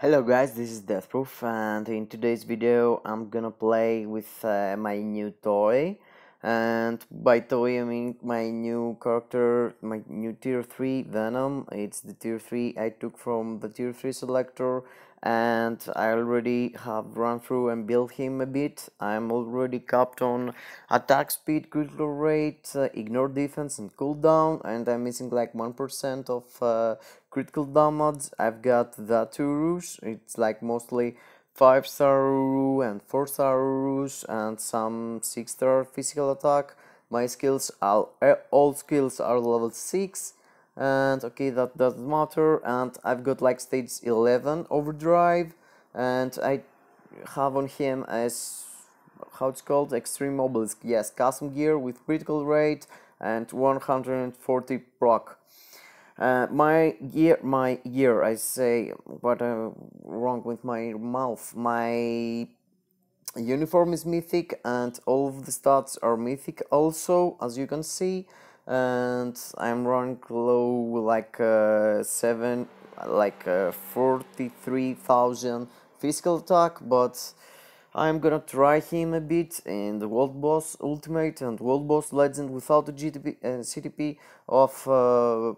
Hello guys, this is Deathproof and in today's video I'm gonna play with uh, my new toy and by toy I mean my new character, my new tier 3 Venom, it's the tier 3 I took from the tier 3 selector and I already have run through and built him a bit. I'm already capped on attack speed, critical rate, uh, ignore defense and cooldown and I'm missing like 1% of uh, critical damage. I've got the two Rouge, it's like mostly 5 star Uru and 4 star Urus and some 6 star physical attack. My skills, all, eh, all skills are level 6 and okay that doesn't matter. And I've got like stage 11 overdrive. And I have on him as how it's called? Extreme obelisk. Yes custom gear with critical rate and 140 proc uh, my gear my gear I say what uh, wrong with my mouth? My uniform is mythic and all of the stats are mythic also as you can see. And I'm running low like uh, seven like uh, 43,000 physical attack but I'm gonna try him a bit in the World Boss Ultimate and World Boss Legend without a GTP, uh, CTP of uh,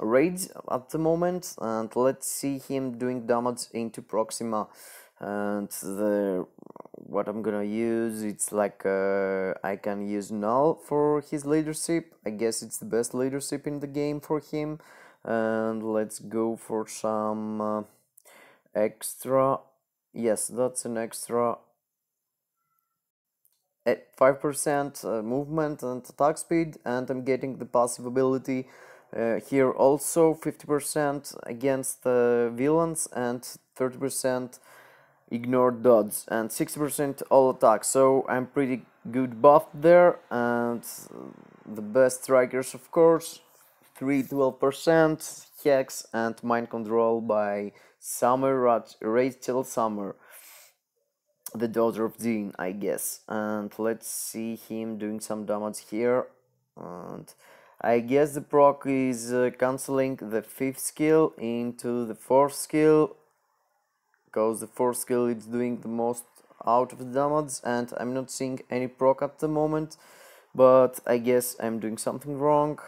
rage at the moment and let's see him doing damage into Proxima. And the what I'm gonna use it's like uh, I can use Knull for his leadership. I guess it's the best leadership in the game for him. And let's go for some uh, extra. Yes that's an extra at 5% uh, movement and attack speed. And I'm getting the passive ability uh, here also 50% against the villains and 30% ignore dodge and 60% all attacks. So I'm pretty good buff there and the best strikers of course 3 12% Hex and mind control by Summer Rachel Summer the daughter of Jean I guess. And let's see him doing some damage here and I guess the proc is uh, cancelling the fifth skill into the fourth skill because the fourth skill is doing the most out of the damage and I'm not seeing any proc at the moment but I guess I'm doing something wrong.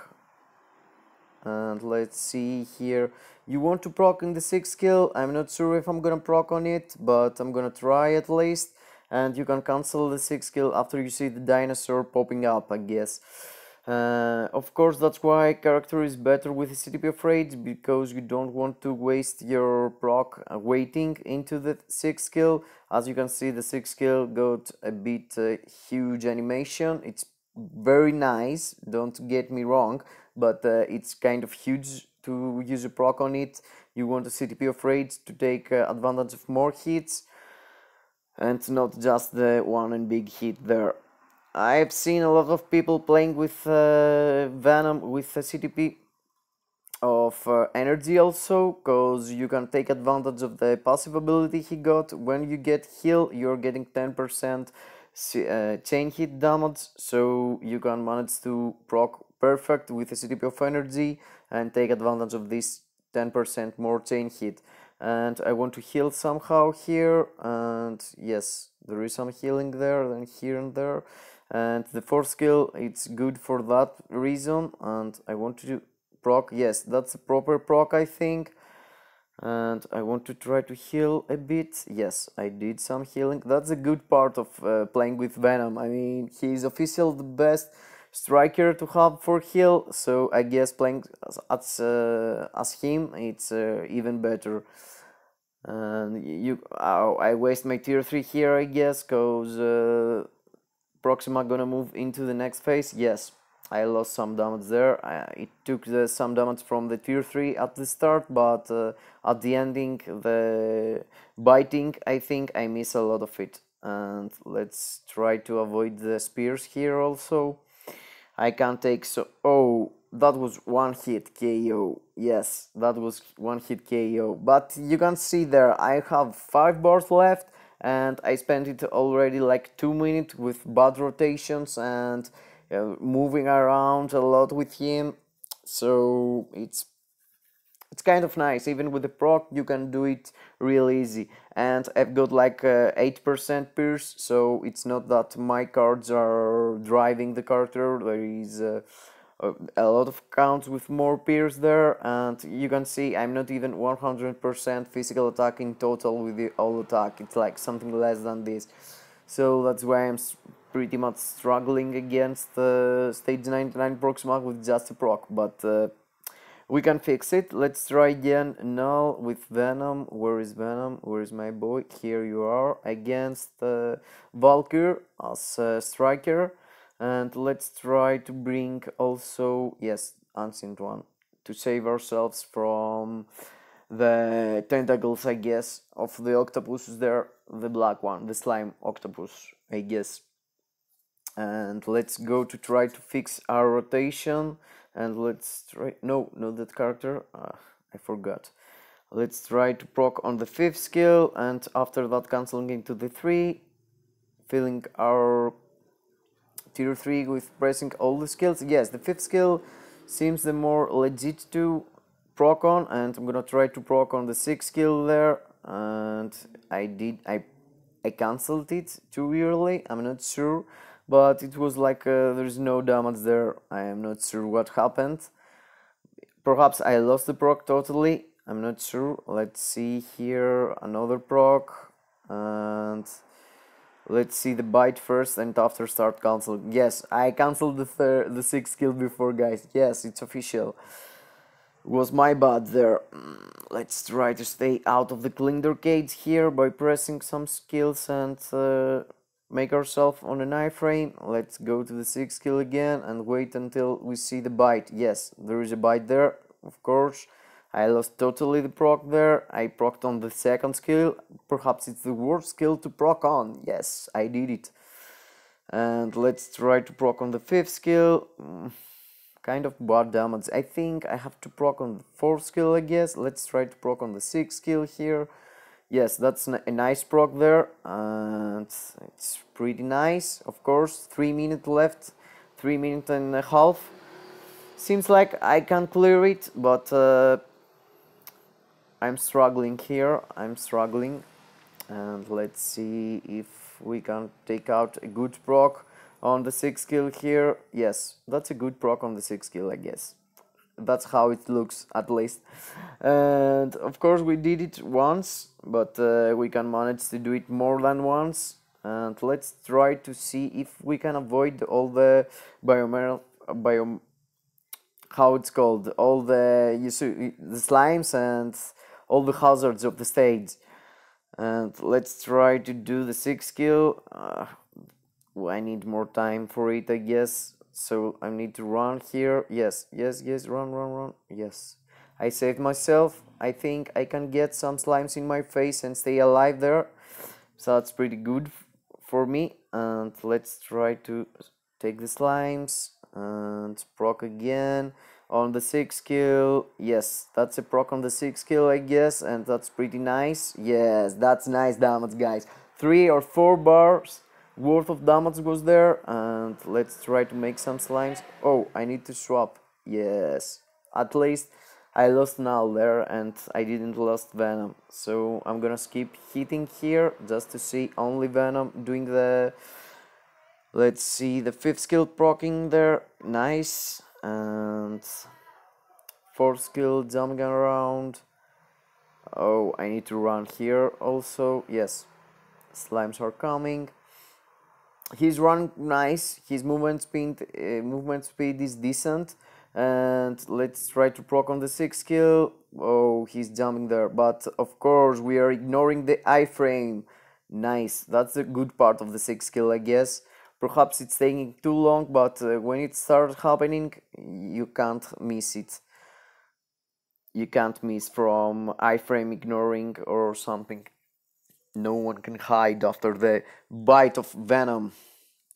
And let's see here. You want to proc in the sixth skill? I'm not sure if I'm gonna proc on it but I'm gonna try at least. And you can cancel the sixth skill after you see the dinosaur popping up I guess uh, of course, that's why character is better with CTP of rage because you don't want to waste your proc uh, waiting into the 6 skill. As you can see, the 6 skill got a bit uh, huge animation. It's very nice, don't get me wrong, but uh, it's kind of huge to use a proc on it. You want a CTP of rage to take uh, advantage of more hits and not just the one and big hit there. I've seen a lot of people playing with uh, Venom with a CTP of uh, energy also because you can take advantage of the passive ability he got. When you get heal you're getting 10% uh, chain hit damage. So you can manage to proc perfect with a CTP of energy and take advantage of this 10% more chain hit. And I want to heal somehow here and yes there is some healing there and here and there and the fourth skill it's good for that reason and I want to proc yes that's a proper proc I think. And I want to try to heal a bit. Yes I did some healing. That's a good part of uh, playing with Venom. I mean he's officially the best striker to have for heal so I guess playing as, as, uh, as him it's uh, even better. And you oh, I waste my tier 3 here I guess cause uh, Proxima gonna move into the next phase? Yes, I lost some damage there. I, it took the, some damage from the tier 3 at the start, but uh, at the ending, the biting, I think I miss a lot of it. And let's try to avoid the spears here also. I can't take so... Oh, that was one hit KO. Yes, that was one hit KO. But you can see there, I have 5 bars left and I spent it already like two minutes with bad rotations and uh, moving around a lot with him. So it's it's kind of nice. Even with the proc you can do it real easy. And I've got like 8% uh, pierce so it's not that my cards are driving the character there is uh, a lot of counts with more peers there and you can see I'm not even 100% physical attack in total with the all attack. It's like something less than this. So that's why I'm pretty much struggling against the stage 99 proc with just a proc but uh, we can fix it. Let's try again now with venom. Where is venom? Where is my boy? Here you are against uh, valkyr as a striker and let's try to bring also yes ancient one to save ourselves from the tentacles i guess of the octopus. There the black one the slime octopus i guess. And let's go to try to fix our rotation. And let's try no not that character. Uh, I forgot. Let's try to proc on the fifth skill. And after that canceling into the three filling our tier 3 with pressing all the skills. Yes the fifth skill seems the more legit to proc on and I'm gonna try to proc on the sixth skill there and I did I I cancelled it too early I'm not sure but it was like uh, there's no damage there I am not sure what happened. Perhaps I lost the proc totally I'm not sure let's see here another proc and let's see the bite first and after start cancel. Yes I cancelled the third the sixth kill before guys. Yes it's official. Was my bad there. Mm, let's try to stay out of the Clindercades here by pressing some skills and uh, make ourselves on an iframe. Let's go to the sixth kill again and wait until we see the bite. Yes there is a bite there of course I lost totally the proc there. I procced on the second skill. Perhaps it's the worst skill to proc on. Yes I did it. And let's try to proc on the fifth skill. Mm, kind of bad damage. I think I have to proc on the fourth skill I guess. Let's try to proc on the sixth skill here. Yes that's a nice proc there. And it's pretty nice of course. Three minutes left. Three minutes and a half. Seems like I can clear it but uh, I'm struggling here I'm struggling and let's see if we can take out a good proc on the 6 skill here. Yes that's a good proc on the 6 skill I guess. That's how it looks at least. And of course we did it once but uh, we can manage to do it more than once. And let's try to see if we can avoid all the biomer biome how it's called? All the you see, the slimes and all the hazards of the stage. And let's try to do the six skill uh, I need more time for it I guess. So I need to run here. Yes yes yes run run run. Yes. I saved myself. I think I can get some slimes in my face and stay alive there. So that's pretty good for me. And let's try to take the slimes and proc again on the 6 skill. Yes that's a proc on the 6 skill I guess and that's pretty nice. Yes that's nice damage guys. 3 or 4 bars worth of damage goes there and let's try to make some slimes. Oh I need to swap. Yes at least I lost Knull there and I didn't lost venom. So I'm gonna skip hitting here just to see only venom doing the let's see the fifth skill procking there. Nice and fourth skill jumping around. Oh I need to run here also. Yes slimes are coming. He's running nice. His movement speed uh, movement speed is decent. And let's try to proc on the sixth skill. Oh he's jumping there. But of course we are ignoring the iframe. Nice. That's a good part of the sixth skill i guess perhaps it's taking too long but uh, when it starts happening you can't miss it you can't miss from iframe ignoring or something no one can hide after the bite of venom.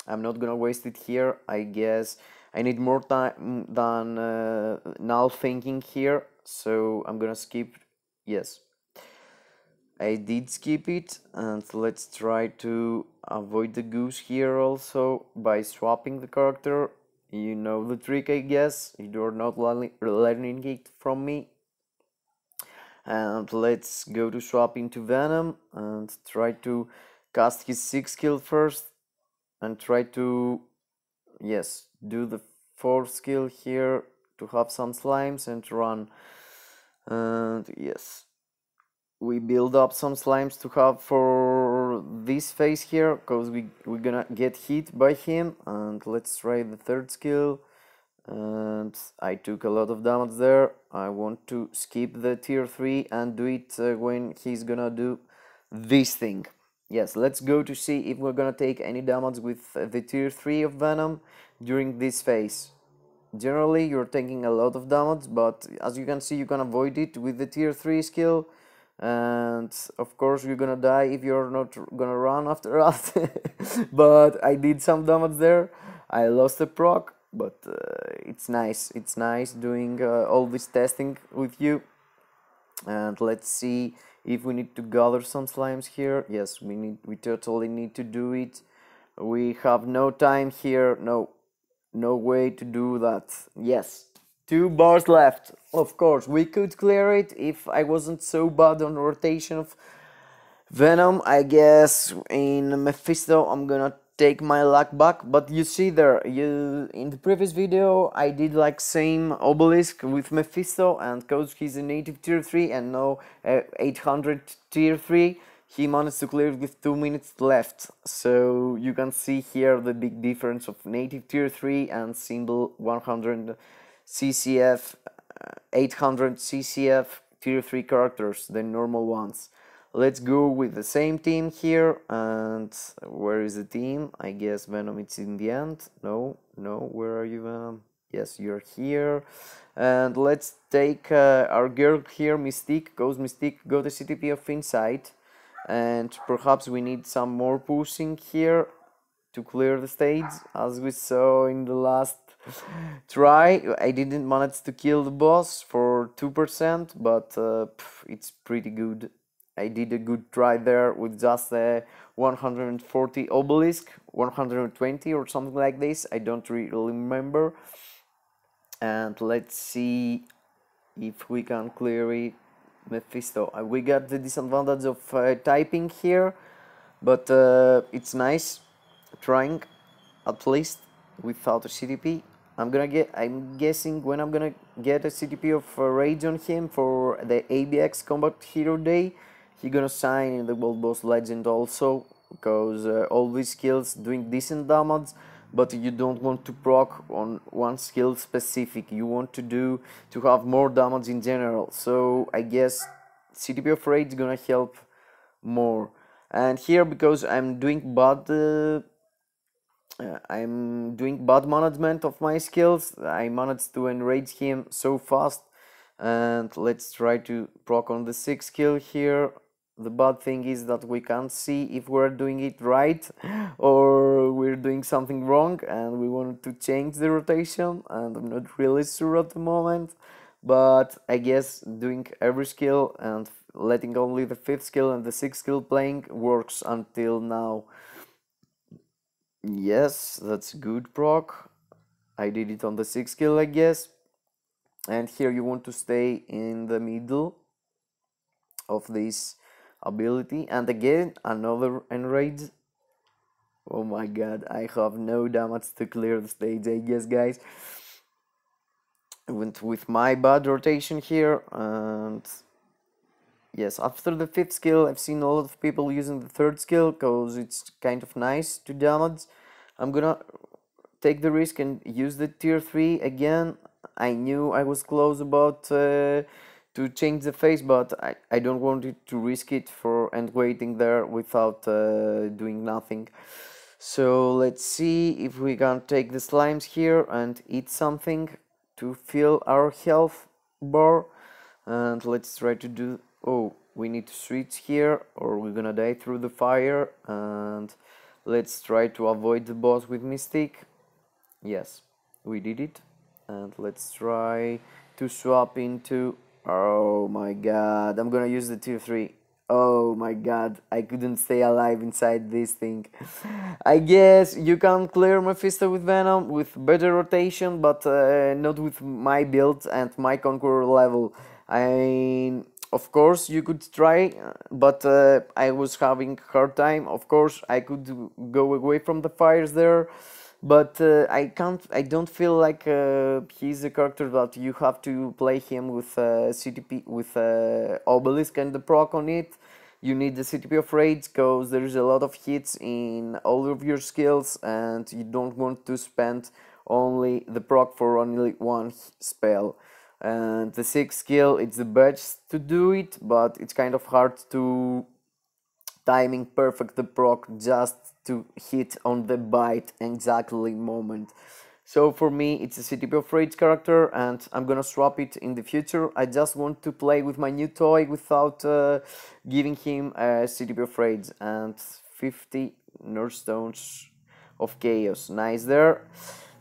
I'm not gonna waste it here. I guess I need more time than uh, now thinking here, so I'm gonna skip. Yes, I did skip it, and let's try to avoid the goose here also by swapping the character. You know the trick, I guess. You're not learning it from me. and let's go to swap into Venom and try to cast his 6 skill first and try to yes do the 4th skill here to have some slimes and run and yes we build up some slimes to have for this phase here because we, we're gonna get hit by him and let's try the third skill. And I took a lot of damage there. I want to skip the tier 3 and do it uh, when he's gonna do this thing. Yes let's go to see if we're gonna take any damage with the tier 3 of Venom during this phase. Generally you're taking a lot of damage but as you can see you can avoid it with the tier 3 skill and of course you're gonna die if you're not gonna run after us. But I did some damage there. I lost a proc but uh, it's nice. It's nice doing uh, all this testing with you. And let's see if we need to gather some slimes here. Yes we need we totally need to do it. We have no time here. No no way to do that. Yes two bars left. Of course we could clear it if i wasn't so bad on rotation of venom. I guess in mephisto i'm gonna take my luck back. But you see there you in the previous video i did like same obelisk with mephisto and cause he's a native tier 3 and now uh, 800 tier 3 he managed to clear it with 2 minutes left. So you can see here the big difference of native tier 3 and symbol 100 ccf uh, 800 ccf tier 3 characters than normal ones. Let's go with the same team here and where is the team? I guess venom it's in the end. No no where are you venom? Yes you're here. And let's take uh, our girl here mystique. Goes mystique go to ctp of insight and perhaps we need some more pushing here to clear the stage. As we saw in the last try i didn't manage to kill the boss for 2% but uh, it's pretty good I did a good try there with just a 140 obelisk, 120 or something like this. I don't really remember. And let's see if we can clear it. Mephisto. Uh, we got the disadvantage of uh, typing here, but uh, it's nice trying at least without a CTP. I'm gonna get. I'm guessing when I'm gonna get a CTP of uh, rage on him for the ABX Combat Hero Day he gonna sign in the World Boss Legend also because uh, all these skills doing decent damage but you don't want to proc on one skill specific you want to do to have more damage in general so I guess CTP of Rage is gonna help more and here because I'm doing bad uh, uh, I'm doing bad management of my skills. I managed to enrage him so fast. And let's try to proc on the 6 skill here. The bad thing is that we can't see if we're doing it right or we're doing something wrong and we want to change the rotation and I'm not really sure at the moment. But I guess doing every skill and letting only the fifth skill and the sixth skill playing works until now yes that's good proc I did it on the sixth kill, I guess. And here you want to stay in the middle of this ability. And again another enrage oh my god i have no damage to clear the stage i guess guys. Went with my bad rotation here and yes after the fifth skill i've seen a lot of people using the third skill because it's kind of nice to damage. I'm gonna take the risk and use the tier 3 again. I knew i was close about uh, to change the face but I, I don't want it to risk it for and waiting there without uh, doing nothing. So let's see if we can take the slimes here and eat something to fill our health bar. And let's try to do oh we need to switch here or we're gonna die through the fire and let's try to avoid the boss with mystique yes we did it and let's try to swap into Oh my god, I'm gonna use the tier 3. Oh my god, I couldn't stay alive inside this thing. I guess you can clear Mephisto with Venom with better rotation, but uh, not with my build and my Conqueror level. I of course you could try but uh, i was having a hard time. Of course i could go away from the fires there but uh, i can't i don't feel like uh, he's a character that you have to play him with uh, ctp with uh, obelisk and the proc on it. You need the ctp of rage because there's a lot of hits in all of your skills and you don't want to spend only the proc for only one spell and the sixth skill it's the best to do it but it's kind of hard to timing perfect the proc just to hit on the bite exactly moment. So for me it's a CTP of Rage character and I'm gonna swap it in the future. I just want to play with my new toy without uh, giving him a CTP of Rage and 50 Nerd Stones of Chaos. Nice there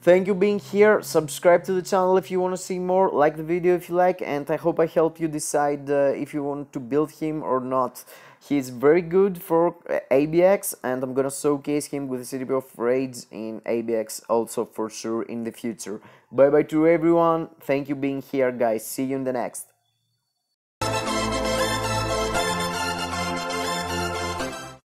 Thank you being here. Subscribe to the channel if you want to see more. Like the video if you like. And I hope I help you decide uh, if you want to build him or not. He's very good for uh, ABX and I'm gonna showcase him with the CTP of Rage in ABX also for sure in the future. Bye bye to everyone. Thank you being here guys. See you in the next.